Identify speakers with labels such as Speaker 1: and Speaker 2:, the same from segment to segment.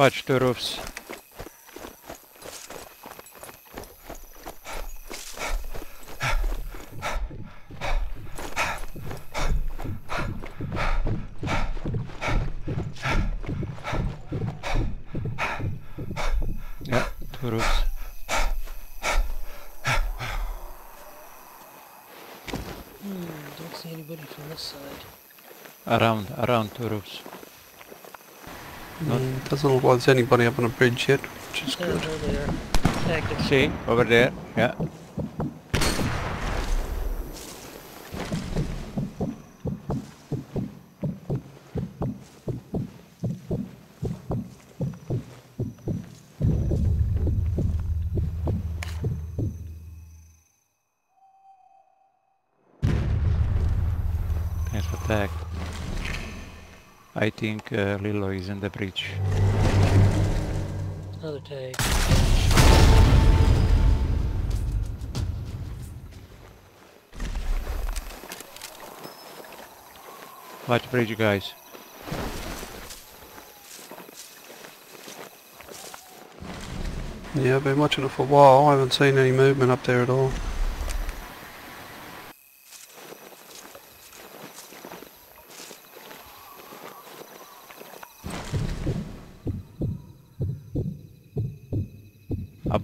Speaker 1: Watch the roofs. Yeah, two roofs.
Speaker 2: Hmm, don't see anybody from this side.
Speaker 1: Around, around two roofs. Not-
Speaker 3: Mm, doesn't look like there's anybody up on a bridge yet, which is
Speaker 2: Yeah,
Speaker 3: good.
Speaker 2: there they are. Tagged him.
Speaker 1: See, over there, yeah. Thanks for tag. I think uh, Lilo is in the bridge.
Speaker 2: Another tag.
Speaker 1: Watch bridge, guys.
Speaker 3: Yeah, I've been watching it for a while. I haven't seen any movement up there at all.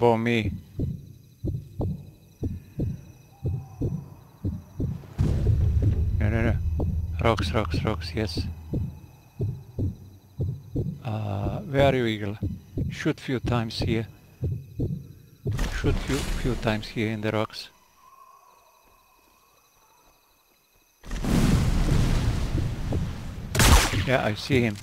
Speaker 1: Above me. No, no, no. Rocks, rocks, rocks, yes. Uh, where are you, Eagle? Shoot few times here. Shoot few, few times here in the rocks. Yeah, I see him.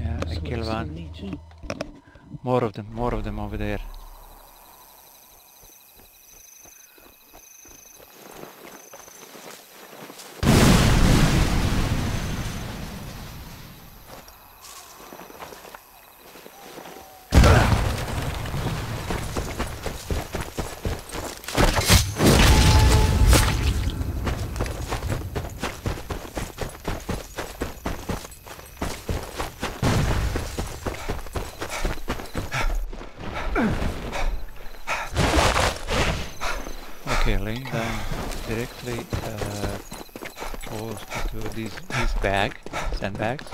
Speaker 1: Yeah, I kill
Speaker 2: Someone's
Speaker 1: one.
Speaker 2: seen Me too.
Speaker 1: More of them, more of them over there. Okay, laying down directly uh, close to these this bag, sandbags.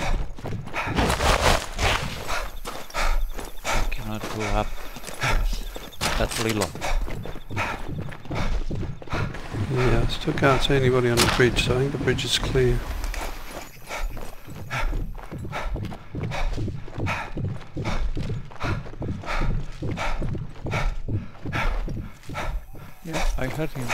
Speaker 1: I cannot go up. Yes, that's Lilo.
Speaker 3: Yeah, I still can't see anybody on the bridge, so I think the bridge is clear.
Speaker 1: Heard him.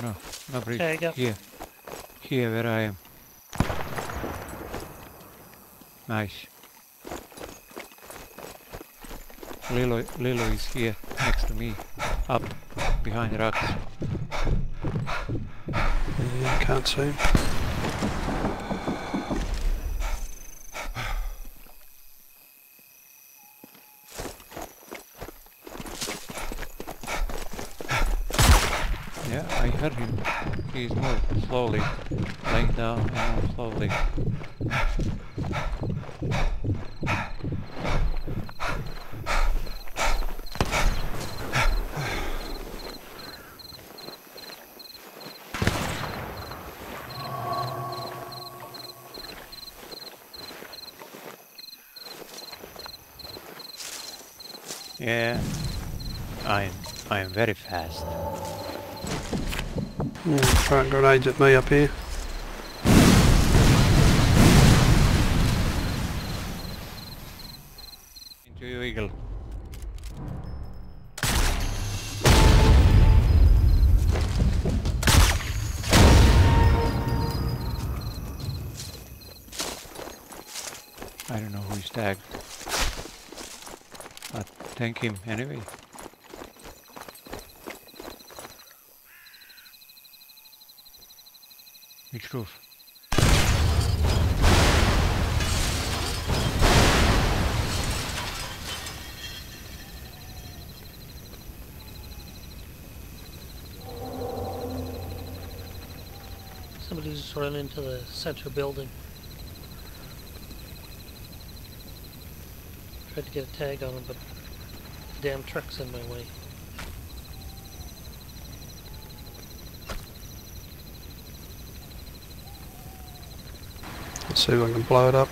Speaker 1: No, no, no bridge.
Speaker 2: Tag up.
Speaker 1: Here, here where I am. Nice. Lilo, Lilo is here next to me, up behind the rocks.
Speaker 3: Yeah, can't see him.
Speaker 1: Yeah, I heard him. He's moved slowly, laying down and slowly. Yeah, I'm I'm very fast.
Speaker 3: Ooh, throwing grenades at me up here.
Speaker 1: Into your eagle. I don't know who he's tagged. I thank him anyway. Roof?
Speaker 2: Somebody's run into the center building. Tried to get a tag on him, but the damn truck's in my way.
Speaker 3: Let's see if I can blow it up.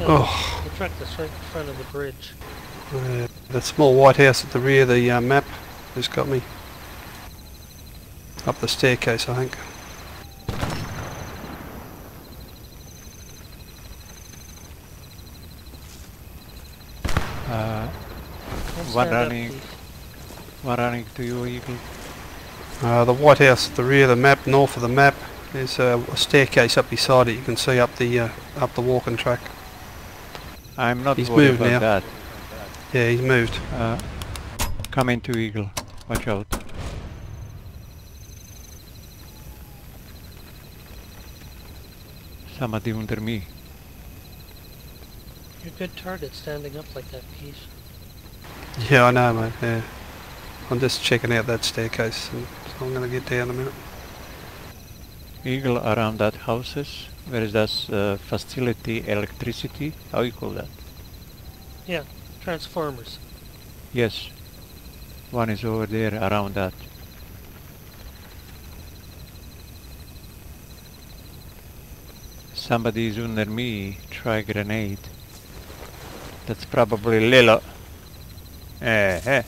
Speaker 3: Oh,
Speaker 2: The truck that's right in front of the bridge.
Speaker 3: yeah. the small white house at the rear of the uh, map has got me. Up the staircase, I think.
Speaker 1: Uh,
Speaker 2: Don't
Speaker 1: One
Speaker 2: stand up,
Speaker 1: running.
Speaker 2: please.
Speaker 1: one running to you, Eagle.
Speaker 3: Uh, the white house at the rear of the map, north of the map, there's uh, a staircase up beside it. You can see up the uh, up the walking track.
Speaker 1: I'm not
Speaker 3: He's
Speaker 1: worried
Speaker 3: moved
Speaker 1: about
Speaker 3: now.
Speaker 1: that.
Speaker 3: Yeah, he's moved.
Speaker 1: Uh, come into Eagle. Watch out. Somebody under me.
Speaker 2: You're a good target standing up like that, Keith.
Speaker 3: Yeah, I know, mate. Yeah, I'm just checking out that staircase, and so I'm gonna get down a minute.
Speaker 1: Eagle around that houses. Where is that uh, facility electricity? How you call that?
Speaker 2: Yeah, transformers.
Speaker 1: Yes. One is over there around that. Somebody is under me. Try grenade. That's probably Lilo. Eh, eh.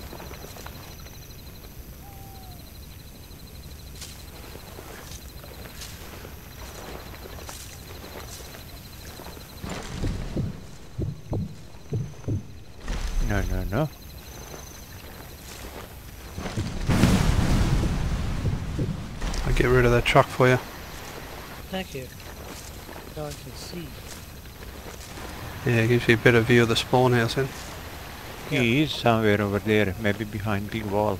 Speaker 1: No, no, no.
Speaker 3: I'll get rid of that truck for you.
Speaker 2: Thank you. Now I can see.
Speaker 3: Yeah, it gives you a better view of the spawn house then.
Speaker 1: He is somewhere over there, maybe behind big wall.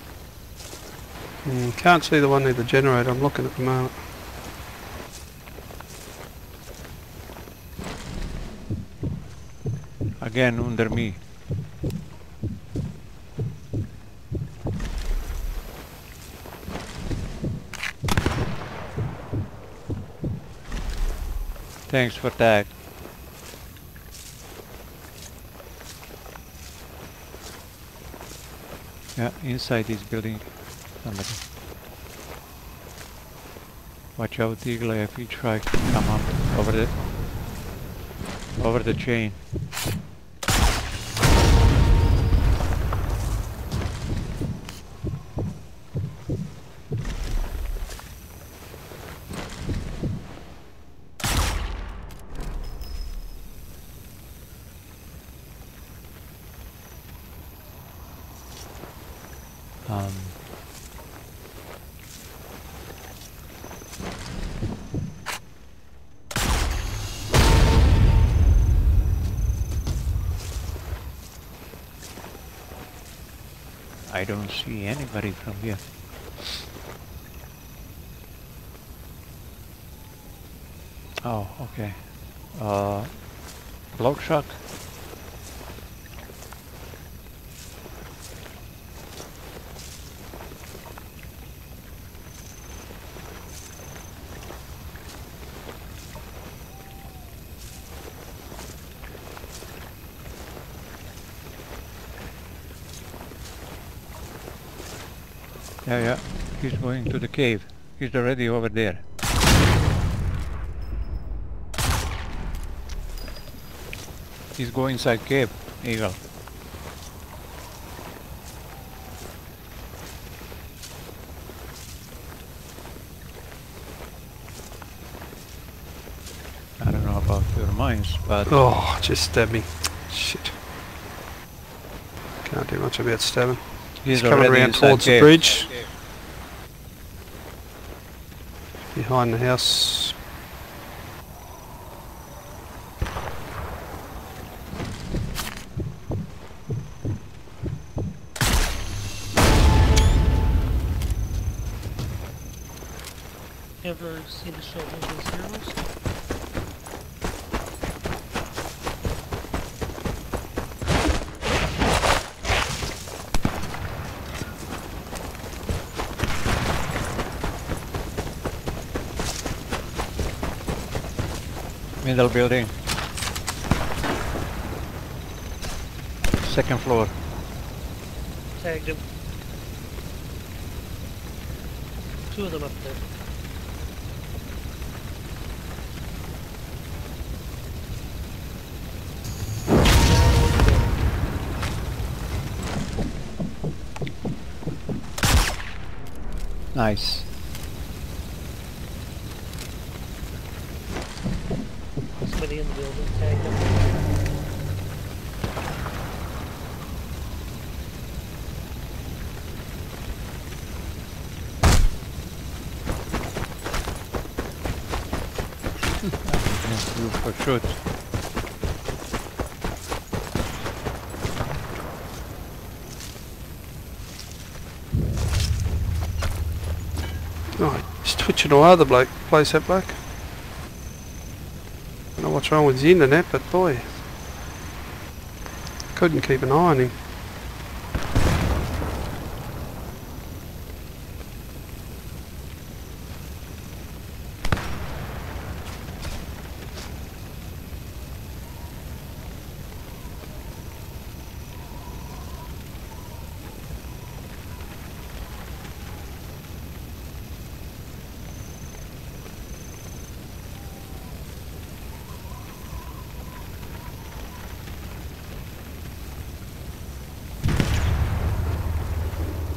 Speaker 3: Mm, can't see the one near the generator. I'm looking at the moment.
Speaker 1: Again under me. Thanks for that. Yeah, inside this building. Somebody. Watch out, Eagle, if you try to come up over the over the chain. I don't see anybody from here. Oh, okay. Uh, block truck. Yeah, yeah. He's going to the cave. He's already over there. He's going inside cave, Eagle. I don't know about your mines, but
Speaker 3: Oh, just stabbed me. Shit. Can't do much about stabbing.
Speaker 1: He's,
Speaker 3: coming around towards the bridge. Behind the house.
Speaker 2: Ever seen the shovel?
Speaker 1: Middle building. Second floor.
Speaker 2: Tagged him. Two of them up there.
Speaker 1: Nice.
Speaker 2: Somebody in the building tagged.
Speaker 3: Oh, he's twitching over the bloke, place that bloke. Wrong with his internet, but boy, couldn't keep an eye on him.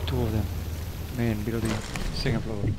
Speaker 1: Two of them. Main building.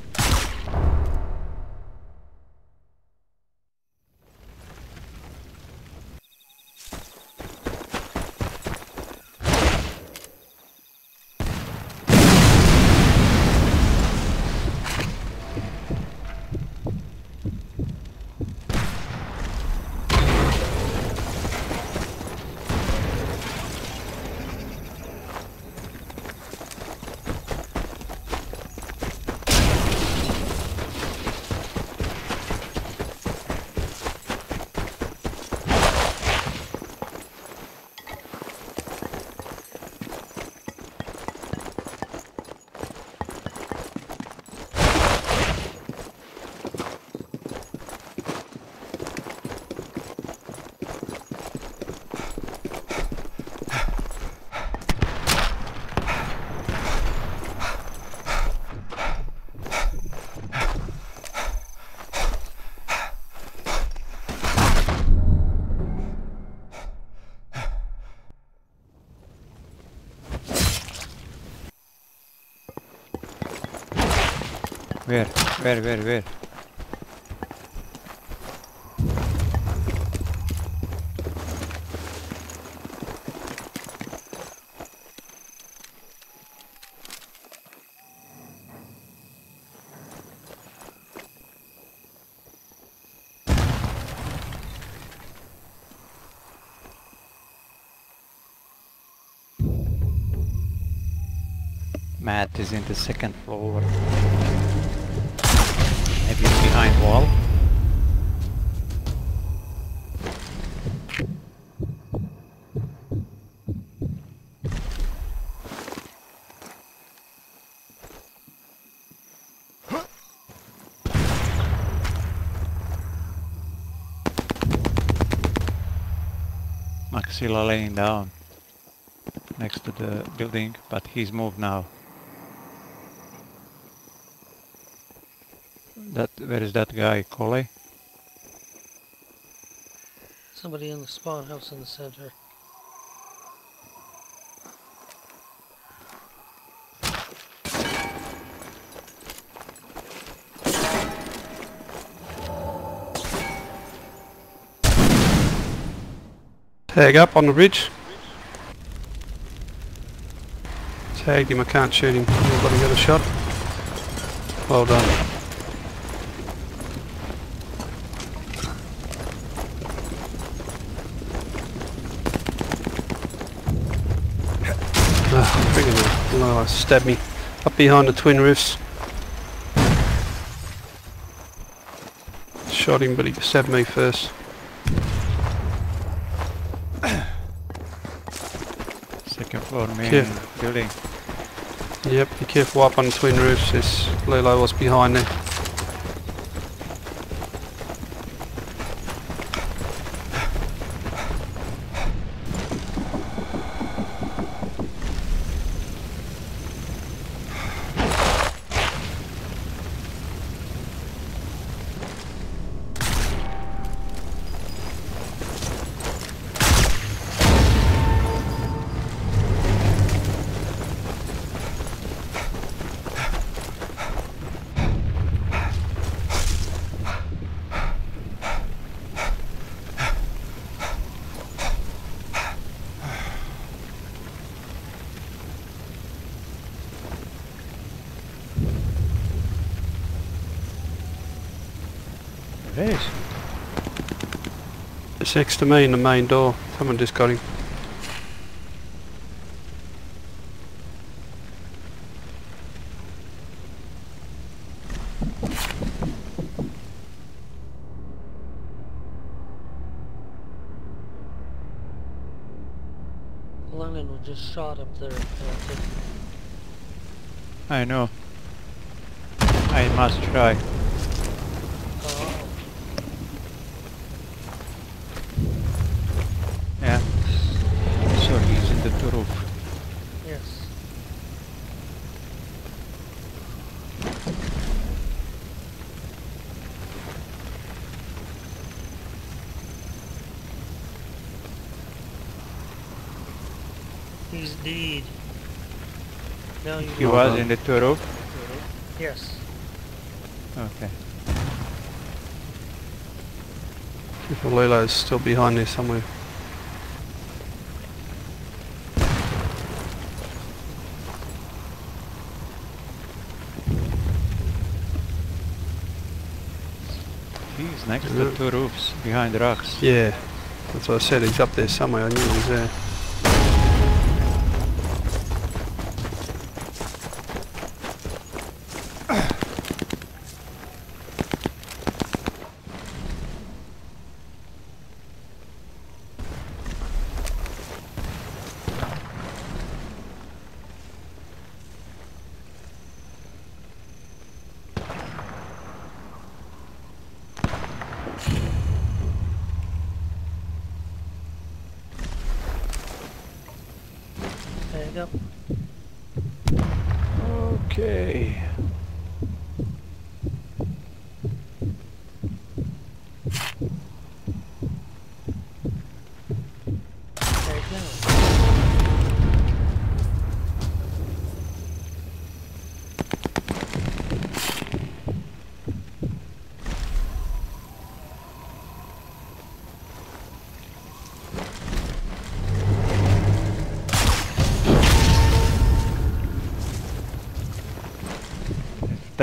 Speaker 1: Where? Where, where, where? Matt is in the second floor. Wall. Maxilla laying down next to the building, but he's moved now. That where is that guy, Cole?
Speaker 2: Somebody in the spawn house in the center.
Speaker 3: Tag up on the ridge. Tagged him, I can't shoot him. Nobody got a shot. Well done. Oh, stabbed me. Up behind the twin roofs. shot him, but he stabbed me first.
Speaker 1: Second floor main
Speaker 3: Careful.
Speaker 1: building.
Speaker 3: Yep, be careful up on the twin roofs. This Lilo was behind. There
Speaker 1: is.
Speaker 3: It's next to me in the main door. Someone just got him.
Speaker 2: Lennon was just shot up there. I.
Speaker 1: I know. I must try.
Speaker 2: Oh,
Speaker 1: Yeah. So he's in the roof.
Speaker 2: yes. He's dead. Now you
Speaker 1: He
Speaker 3: Well
Speaker 1: was
Speaker 3: done.
Speaker 1: in the roof.
Speaker 2: Yes.
Speaker 1: Okay.
Speaker 3: Careful, Lilo's still behind there somewhere.
Speaker 1: He's next to the two roofs behind the rocks.
Speaker 3: Yeah, that's what I said. He's up there somewhere. I knew he was there.
Speaker 2: Go.
Speaker 1: Okay.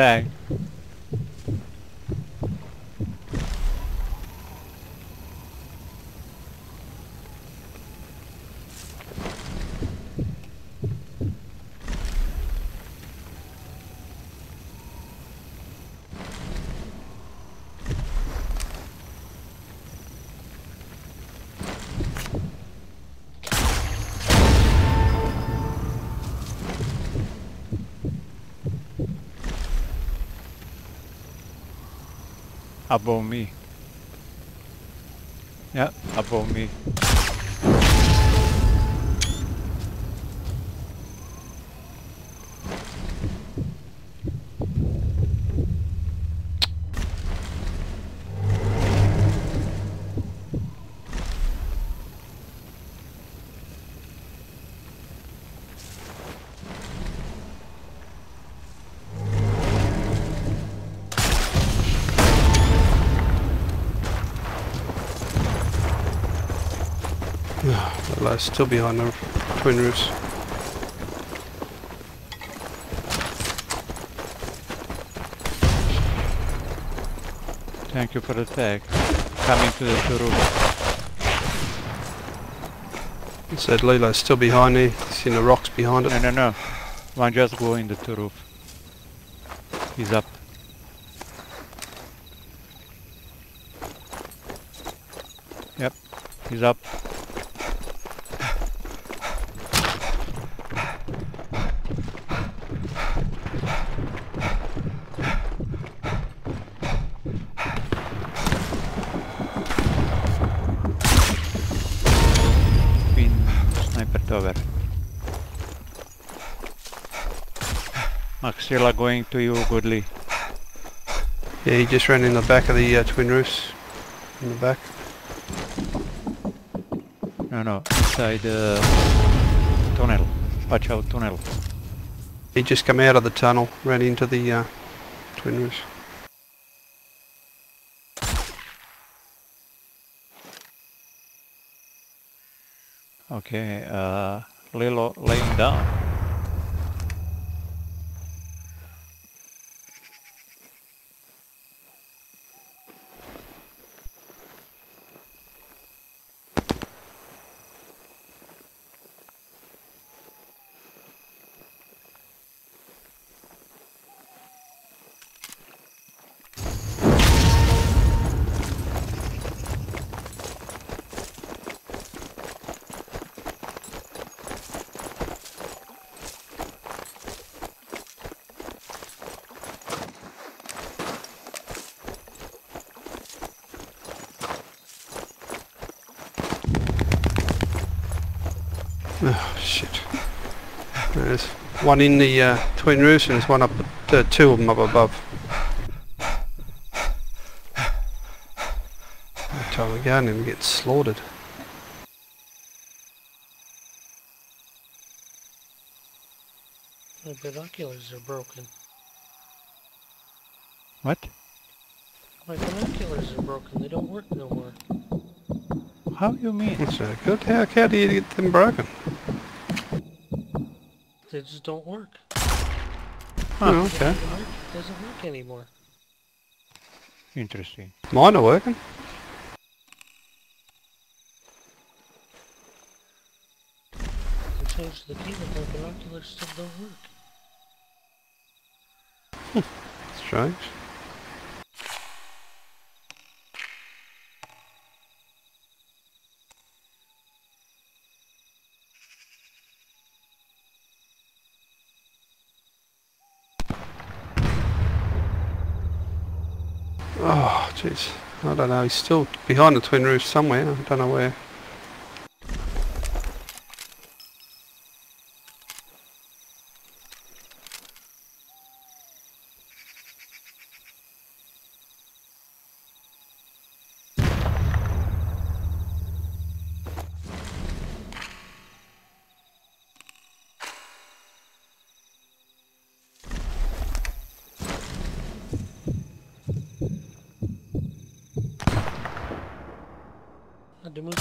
Speaker 1: It's Above me. Yeah, above me.
Speaker 3: still behind the twin roofs.
Speaker 1: Thank you for the tag. Coming to the two roof.
Speaker 3: He said Lilo's still behind me. He's in the rocks behind it.
Speaker 1: No, no, no. One just go in the two roof. He's up. Yep, he's up. Maxilla going to you, Goodly.
Speaker 3: Yeah, he just ran in the back of the uh, twin roofs. In the back.
Speaker 1: No, no, inside the tunnel. Watch out, tunnel.
Speaker 3: He just come out of the tunnel, ran into the uh, twin roofs.
Speaker 1: Okay, uh, Lilo laying down.
Speaker 3: Oh shit. There's one in the uh, twin roofs and there's one up, uh, two of them up above. Every time we go and we get slaughtered.
Speaker 2: My binoculars are broken.
Speaker 1: What?
Speaker 2: My binoculars are broken. They don't work no more.
Speaker 1: How do you mean?
Speaker 3: That's not good. How, how do you get them broken?
Speaker 2: They just don't work.
Speaker 3: Oh, okay.
Speaker 2: doesn't work, it doesn't work anymore.
Speaker 1: Interesting.
Speaker 3: Mine are working.
Speaker 2: I changed the key, but my binoculars still don't work.
Speaker 3: Strange. Oh, jeez. I don't know. He's still behind the twin roof somewhere. I don't know where.
Speaker 2: To move.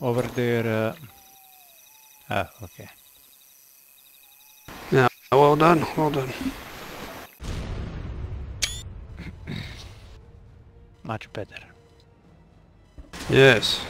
Speaker 1: Over there. Uh... Ah, okay.
Speaker 3: Yeah. Well done. Well done.
Speaker 1: Much better.
Speaker 3: Yes.